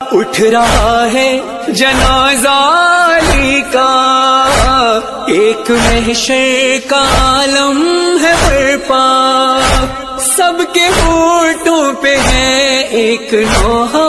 उठ रहा है जनाजाली का एक महशे का आलम है बरपा। सबके होठों पे है एक नोहा